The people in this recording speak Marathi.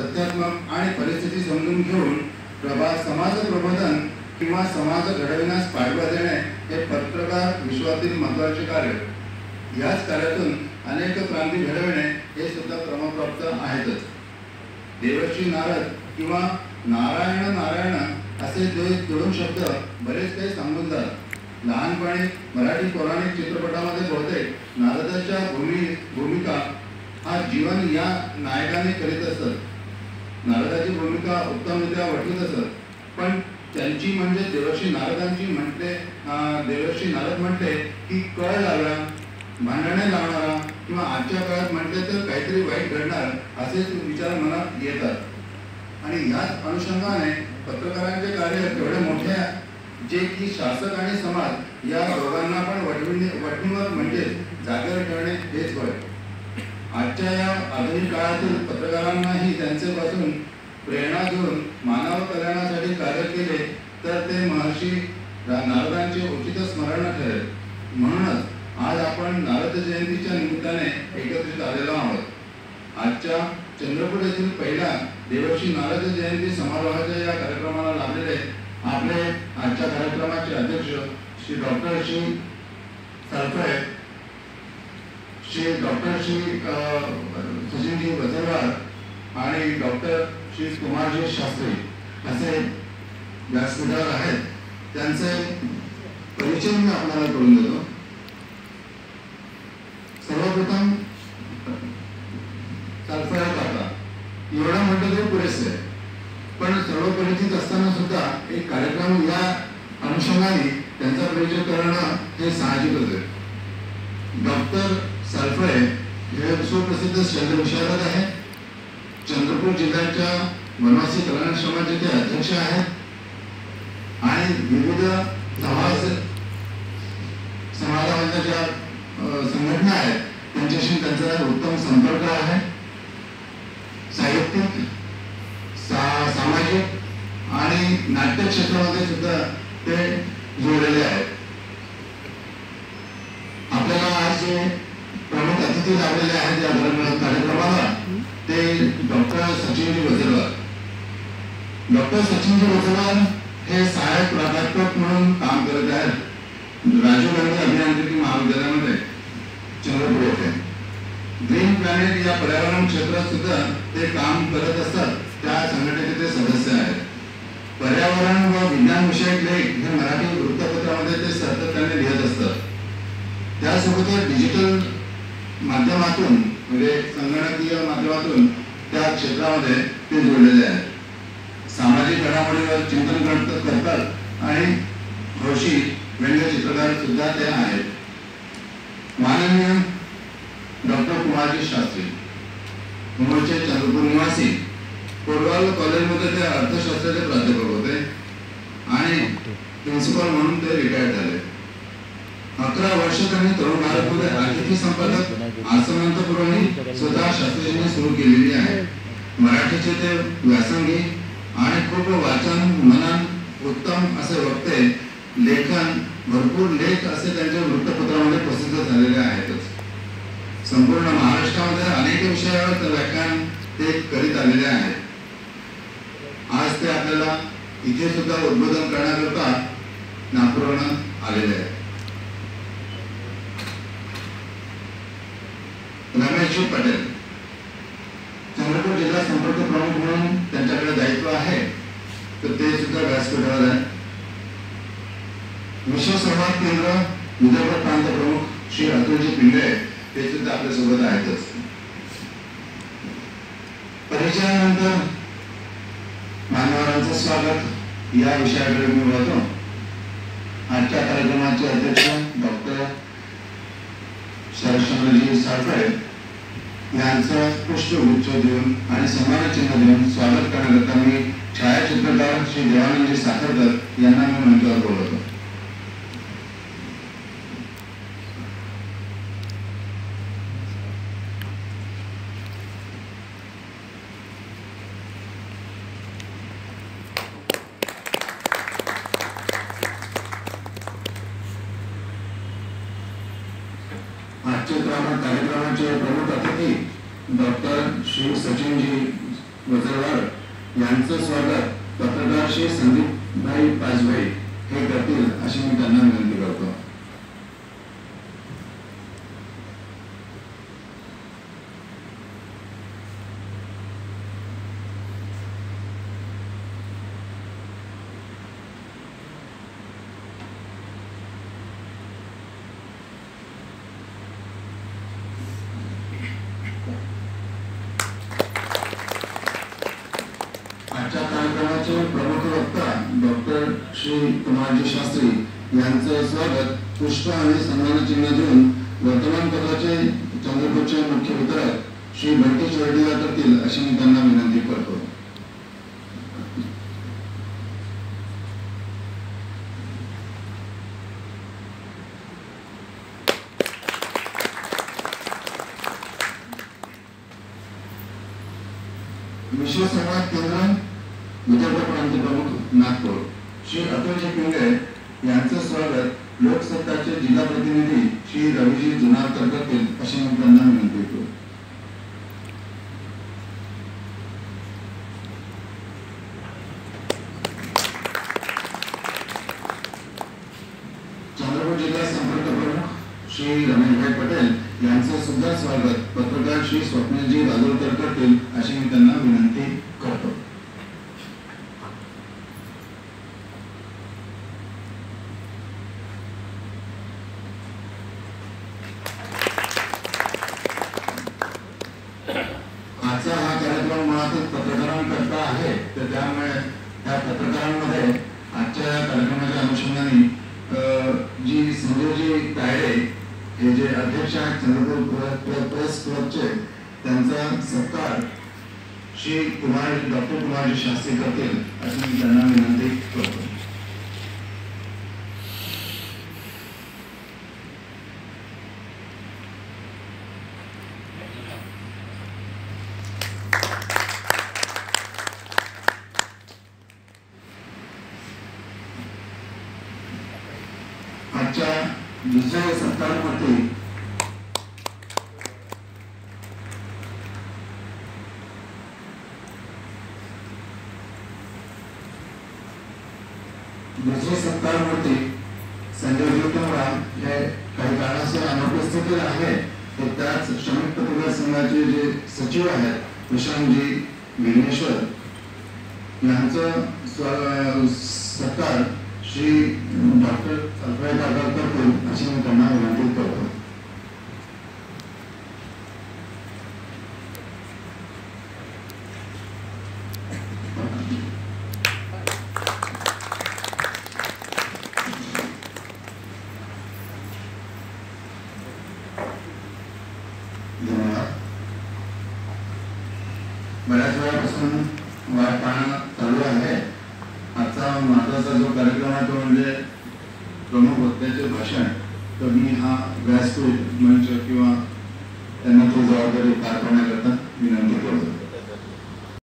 तथ्यात्मक आणि परिस्थिती समजून घेऊन प्रभा समाज प्रबोधन किंवा समाज घडविण्यास पाठबळ देणे हे पत्रकार विश्वातील महत्त्वाचे कार्य. याच कार्यातून अनेक क्रांती घडविणे हे सुद्धा क्रमप्राप्त आहेतच. देवश्री नारद किंवा नारायण नारायण असे दोन शब्द बरेच काही सांगून जातात लहानपणी मराठी पौराणिक चित्रपटामध्ये बहुतेक नारदाच्या भूमी भूमिका हा जीवन या नायकाने करीत असत. नारदाची भूमिका उत्तमरित्या वठवत असत. पण त्यांची म्हणजे देवर्षी नारदांची म्हणते देवर्षी नारद म्हणते की कळ लावला भांडणे लावणारा किंवा आजच्या काळात म्हटले तर काहीतरी वाईट घडणार असेच विचार मनात येतात. आणि याच अनुषंगाने पत्रकारांचे कार्य एवढे मोठे आहे जे की शासक आणि समाज या दोघांना पण वटविणे वटणीवर म्हणजे जागेवर ठेवणे हेच होय. आजच्या या आधुनिक काळातील पत्रकारांनाही त्यांच्यापासून प्रेरणा घेऊन मानव कल्याणासाठी कार्य केले तर ते महर्षी नारदांचे उचित स्मरण ठरेल. म्हणूनच आज आपण नारद जयंतीच्या निमित्ताने एकत्रित आलेलो आहोत. आजच्या चंद्रपूर येथील पहिल्या देवर्षी नारद जयंती समारोहाच्या या कार्यक्रमाला लाभलेले आपले आजच्या कार्यक्रमाचे अध्यक्ष श्री डॉक्टर श्री सरफळे श्री डॉक्टर श्री अ, सचिनजी आणि डॉक्टर श्री कुमारजी शास्त्री असे व्यासपीठावर आहेत त्यांचे परिचय मी आपल्याला करून देतो. सर्वप्रथम सरफळे काका. एवढं म्हटलं तरी पुरेसे आहे पण सर्व परिचित असताना सुद्धा एक कार्यक्रम या अनुषंगाने त्यांचा परिचय करणं हे साहजिकच आहे. डॉक्टर सरफळे हे सुप्रसिद्ध शल्यविशारद आहे. चंद्रपूर जिल्ह्याच्या वनवासी कल्याणाश्रमाचे ते अध्यक्ष आहेत. आणि विविध समाज समाजामधल्या ज्या संघटना आहेत. त्यांच्याशी त्यांचा उत्तम संपर्क आहे. साहित्यिक सा सामाजिक आणि नाट्य क्षेत्रामध्ये सुद्धा ते जोडलेले आहेत. आपल्याला प्रमुख अतिथी लाभलेले आहेत या कार्यक्रमाला ते डॉक्टर सचिनजी वजेरवार डॉक्टर सचिनजी वजेरवार हे सहाय्यक प्राध्यापक म्हणून काम करत आहेत. राजीव गांधी अभियांत्रिकी महाविद्यालयामध्ये चंद्रपूर येथे. ग्रीन प्लॅनेट या पर्यावरण क्षेत्रात सुद्धा ते काम करत असतात त्या संघटनेचे ते सदस्य आहेत पर्यावरण व विज्ञान विषयक लेख हे मराठी वृत्तपत्रामध्ये ते सातत्याने लिहित असतात त्यासोबतच डिजिटल माध्यमातून म्हणजे संगणकीय माध्यमातून त्या क्षेत्रामध्ये ते जोडलेले आहेत. सामाजिक घडामोडीवर चिंतन करत- करतात आणि हौशी व्यंग्य चित्रकार सुद्धा ते आहेत. माननीय डॉक्टर कुमारजी शास्त्री मुंबईचे चंद्रपूर निवासी कोरवाल कॉलेजमध्ये ते अर्थशास्त्राचे प्राध्यापक होते आणि प्रिन्सिपल म्हणून ते रिटायर झाले. अकरा वर्ष त्यांनी तरुण भारतमध्ये राजकीय संपादक आसमंतपुरवणी स्वतः शास्त्रीजींनी सुरू केलेली आहे. मराठीचे ते व्यासंगी आणि खूप वाचन मनन उत्तम असे वक्ते लेखन भरपूर लेख असे त्यांच्या वृत्तपत्रामध्ये प्रसिद्ध झालेले आहेतच. संपूर्ण महाराष्ट्रामध्ये अनेक विषयावर व्याख्यान ते करीत आलेले आहेत. आज ते आपल्याला इथे सुद्धा उद्बोधन करण्याकरता नागपूरवरून आलेले आहेत. रमेशजी पटेल. चंद्रपूर जिल्हा संपर्क प्रमुख म्हणून त्यांच्याकडे दायित्व आहे तर ते सुद्धा व्यासपीठावर आहे. विश्व संवाद केंद्र विदर्भ प्रांत प्रमुख श्री अतुलजी पिंगळे ते सुद्धा आपल्यासोबत आहेतच. परिचयानंतर मान्यवरांचं स्वागत. या विषयाकडे मी वळतो. आजच्या कार्यक्रमाचे अध्यक्ष डॉक्टर शरदचंद्रजी साळफळे यांचं पुष्पगुच्छ देऊन आणि सन्मानचिन्ह देऊन स्वागत करण्याकरता मी छायाचित्रकार श्री देवानंदजी साखरकर यांना मी मंचावर बोलवतो आजच्या कार्यक्रमाचे प्रमुख अतिथी डॉक्टर श्री सचिनजी वजरवाड यांचं स्वागत पत्रकार श्री संदीपभाई पाचभाई हे करतील अशी मी त्यांना विनंती करतो आजच्या कार्यक्रमाचे प्रमुख वक्ता डॉक्टर श्री कुमारजी शास्त्री यांचं स्वागत. पुष्प आणि सन्मान चिन्ह देऊन वर्तमानपत्राचे चंद्रपूरचे मुख्य वितरक श्री बंटी चोरडीला करतील अशी मी त्यांना विनंती करतो. विश्व संवाद केंद्र विदर्भ प्रांत प्रमुख नागपूर. श्री अतुलजी पिंगळे यांचं स्वागत लोकसत्ताचे जिल्हा प्रतिनिधी श्री रवीजी जुनारकर करतील अशी मी त्यांना विनंती करतो. चंद्रपूर जिल्हा संपर्क प्रमुख श्री रमेशभाई पटेल यांचं सुद्धा स्वागत पत्रकार श्री स्वप्नजी राजोलकर करतील अशी मी त्यांना विनंती करतो आजचा हा कार्यक्रम मुळातच पत्रकारांकरता आहे तर त्यामुळे त्या पत्रकारांमध्ये आजच्या कार्यक्रमाच्या अनुषंगाने जी संजयजी तायडे हे जे अध्यक्ष आहेत चंद्रपूर प्रेस क्लबचे त्यांचा सत्कार श्री कुमार डॉक्टर कुमारजी शास्त्री करतील अशी मी त्यांना विनंती करतो आजच्या दुसऱ्या सत्तांमध्ये दुसरे सत्तांमध्ये संजय ज्योतिराम हे काही कारणास्तव अनुपस्थित आहे तर त्याच श्रमिक पत्रकार संघाचे जे सचिव आहेत विश्रामजी विघ्नेश्वर यांचं सरकार सत्कार श्री डॉक्टर अल्फाय काका करतील अशी मी त्यांना विनंती करतो धन्यवाद बऱ्याच वेळापासून वाट पाहणं चालू आहे आजचा महत्त्वाचा जो कार्यक्रम आहे तो म्हणजे प्रमुख वक्त्याचे भाषण तर मी हा व्यासपीठ मंच किंवा त्यांना तो जबाबदारी पार पाडण्याकरता विनंती करतो.